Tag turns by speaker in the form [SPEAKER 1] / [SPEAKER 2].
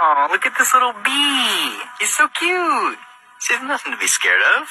[SPEAKER 1] Aw, look at this little bee. He's so cute. She has nothing to be scared of.